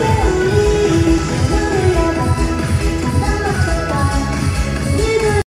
Yeah.